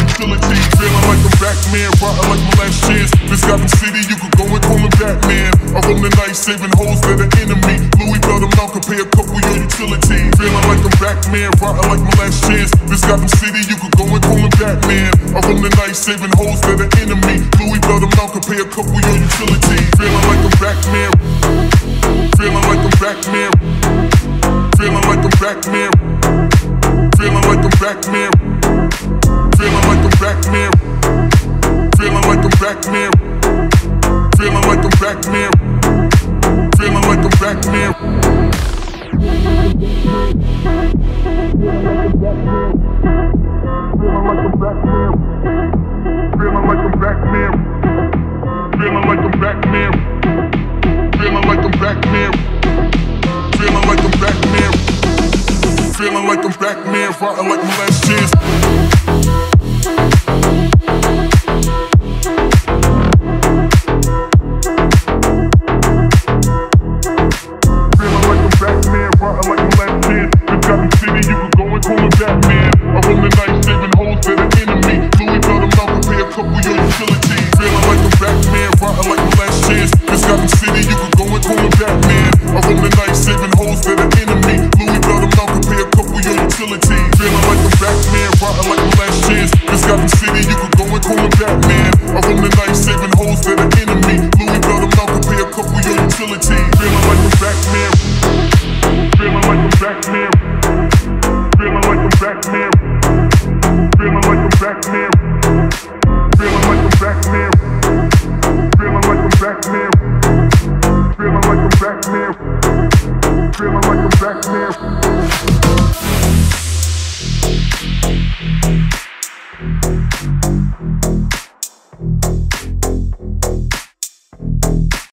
utility. Feeling like I'm Batman, rotting like my last chance. This got the city, you could go and call me Batman. I roll the night, saving hoes that are enemy. Louis Bellum, now pay a couple your utility. Feeling like I'm Batman, rotting like my last chance. This got the city, you could go and call me Batman. I roll the night, saving hoes that are enemy. Louis Bellum, now pay a couple your utility. Feeling like I'm Batman. Feeling like I'm Batman. Feeling like I'm Batman. Feeling like I'm Batman. like a black man. Feeling like a black man. Feeling like a black man. Feeling like a black man. Feeling like a black man. Feeling like a black man. Feeling like a black man. Fighting like my last chance. all of that, man. I roam the night, saving hoes that are enemy. Louis belt him out, pay a couple your utility. Feeling like a Batman, riding like the last chance. It's got the city, you can go and call him Batman. I roam the night, saving hoes that are enemy. Louis belt him out, pay a couple your utility. Feeling like a Batman, riding like the last chance. It's got the city, you can go and call him Batman. I roam the night, saving hoes that are enemy. Louis belt him out, pay a couple your utility. Feeling like a Batman. Feeling like a Batman. Feeling like a Batman. Feeling like a Batman. Feeling like a Batman. Feeling like a Batman. Feeling like.